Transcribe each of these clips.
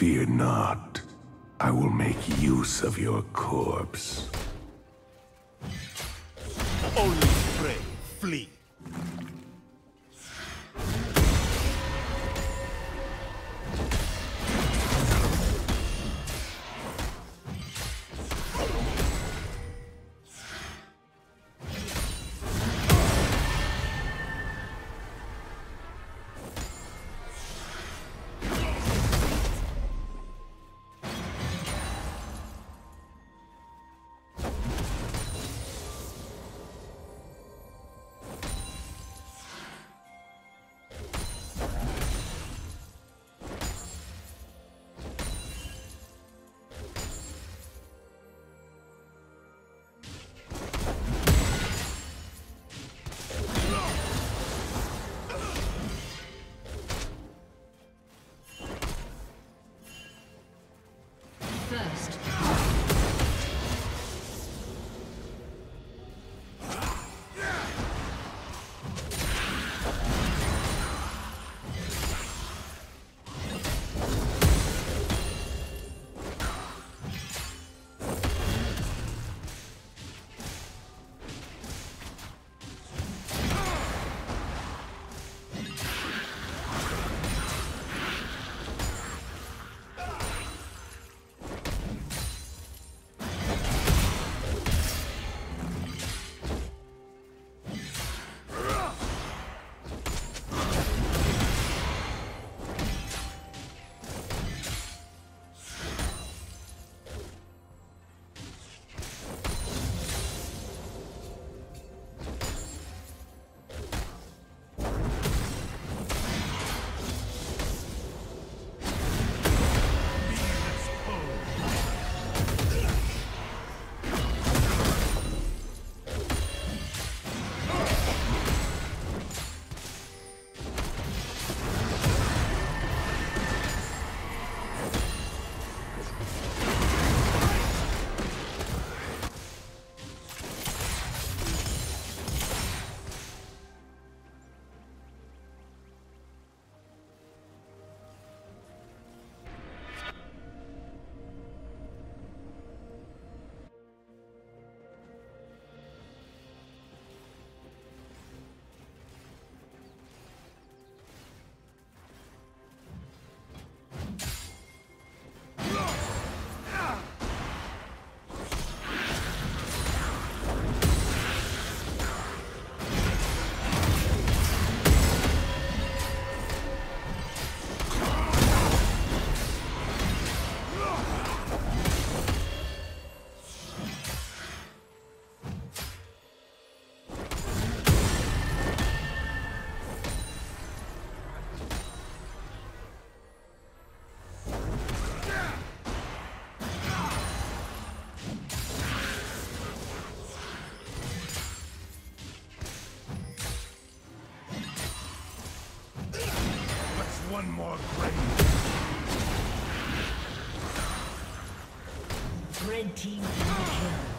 Fear not. I will make use of your corpse. Only pray, flee. One more grave? red team kill.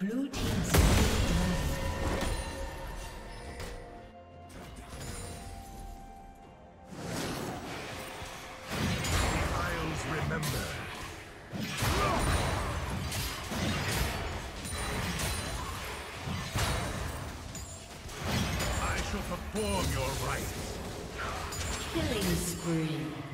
Blue team slain Isles remember. I shall perform your rites. Killing spree.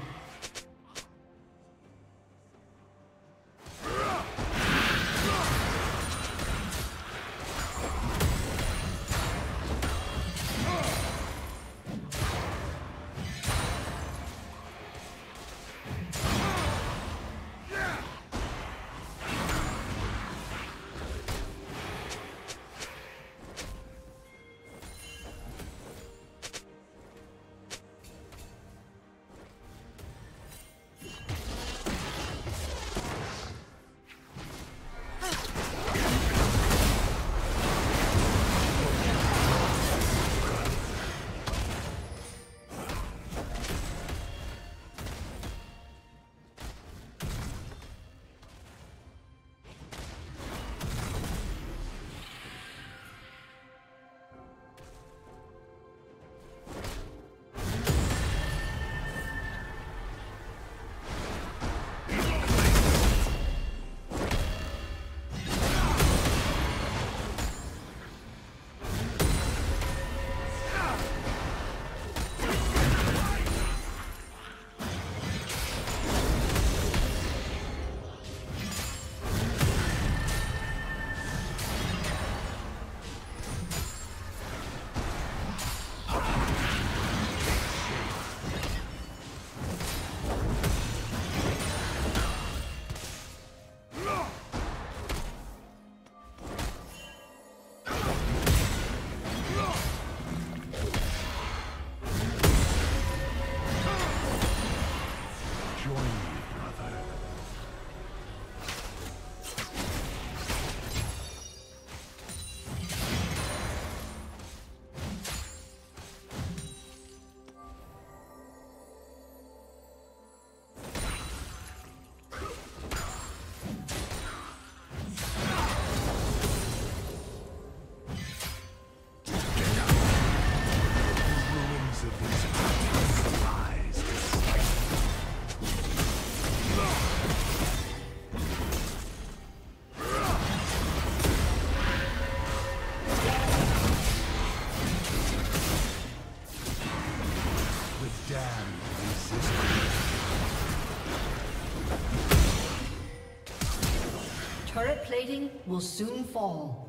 Turret plating will soon fall.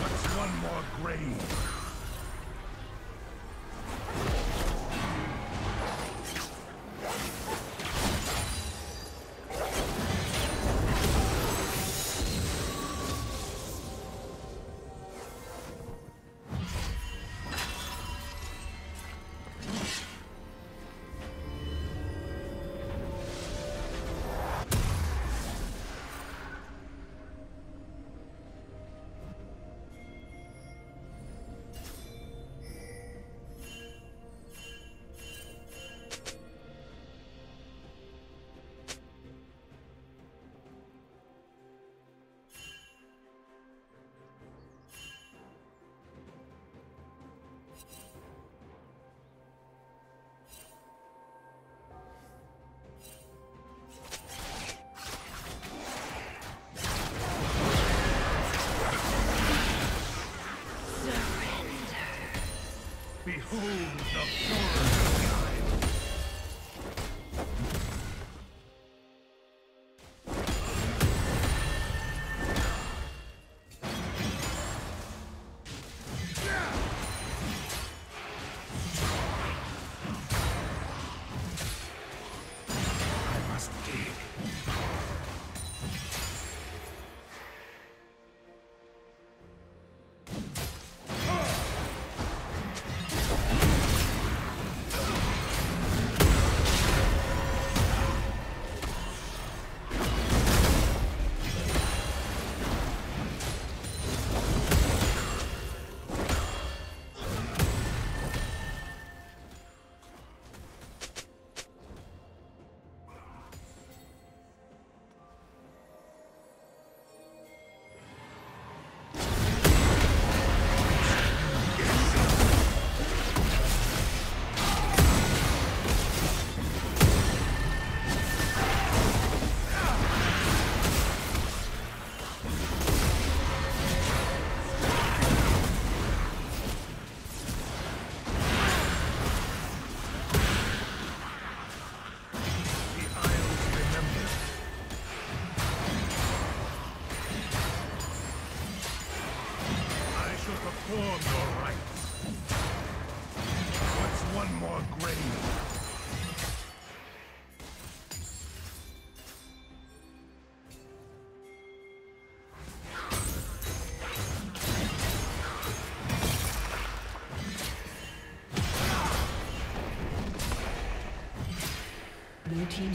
What's one more grave?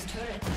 Turret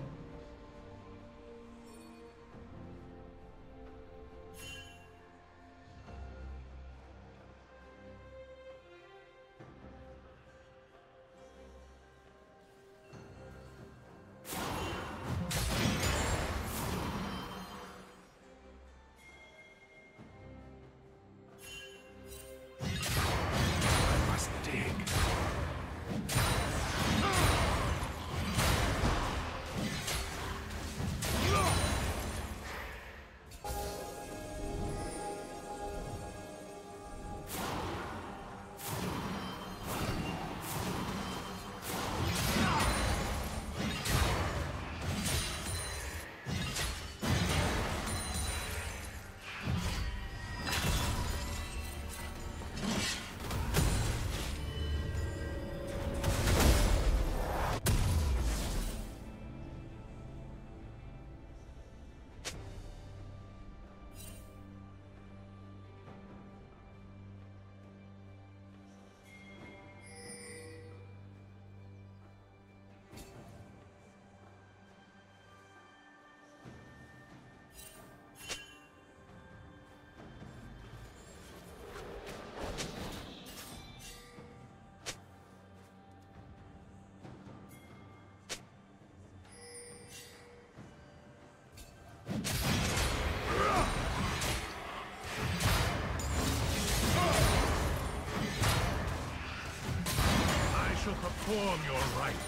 Perform your rites.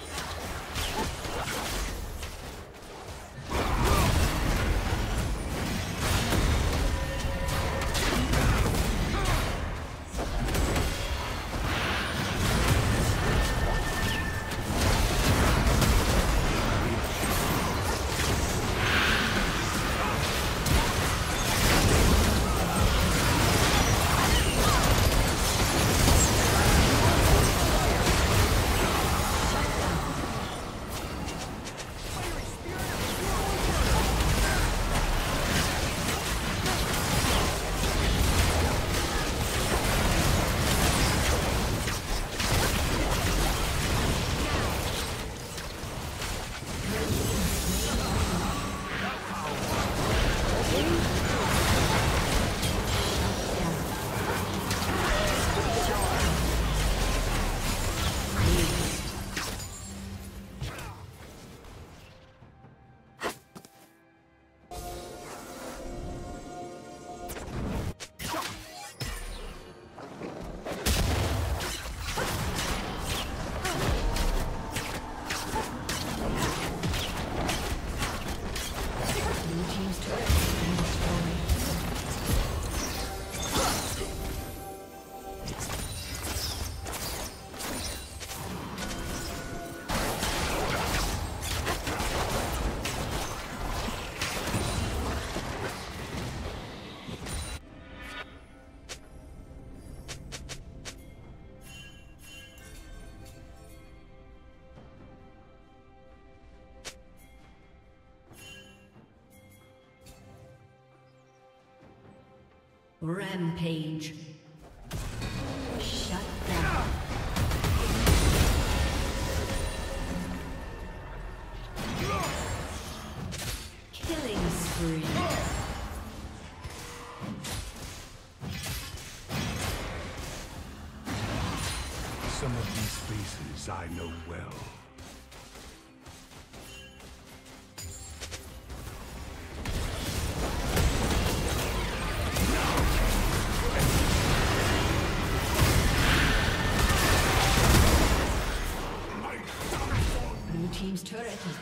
Rampage.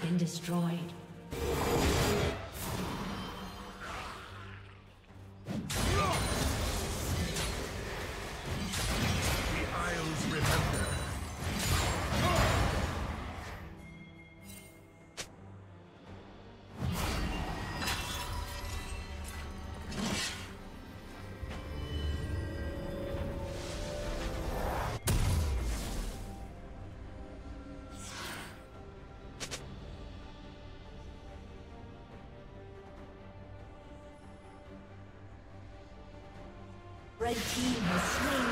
been destroyed. Red team has slain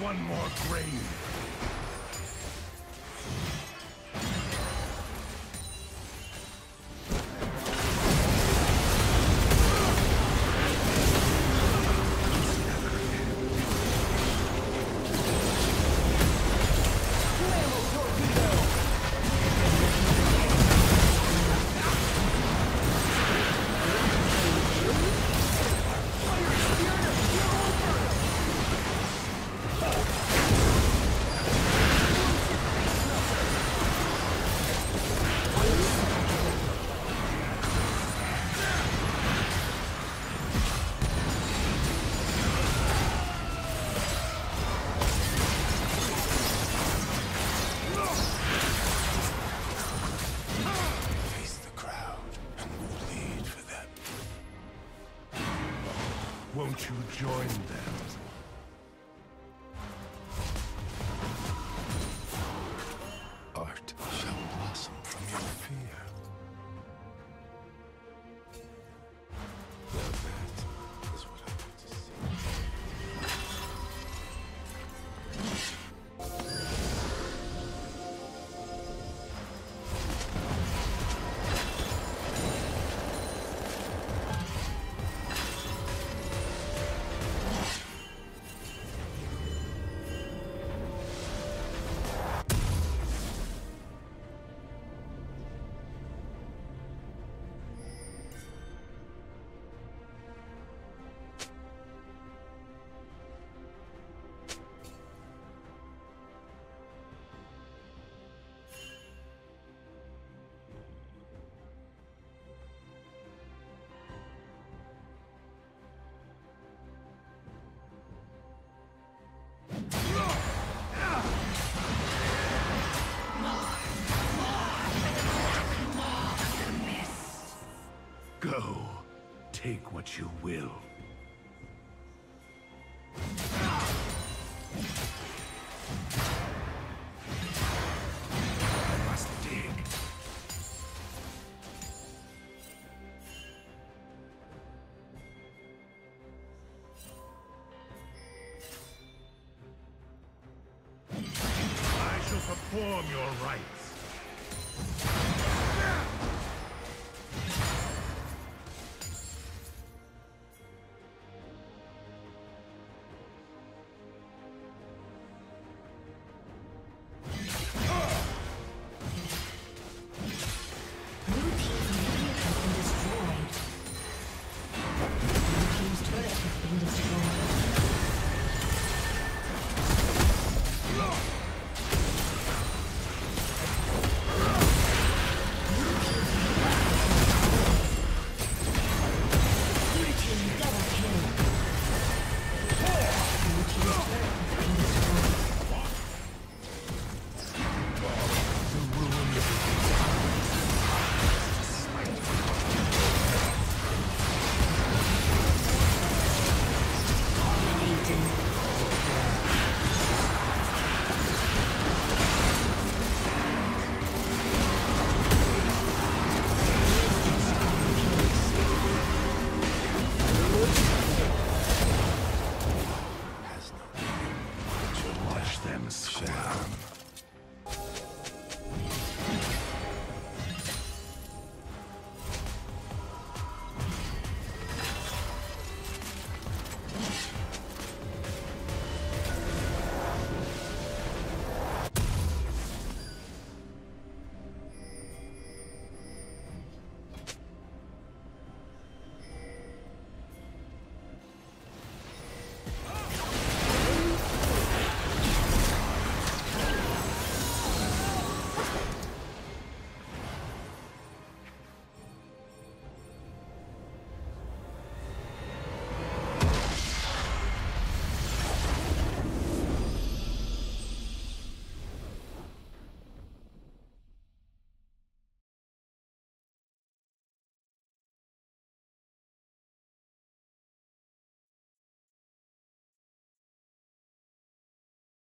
one more grave. Take what you will.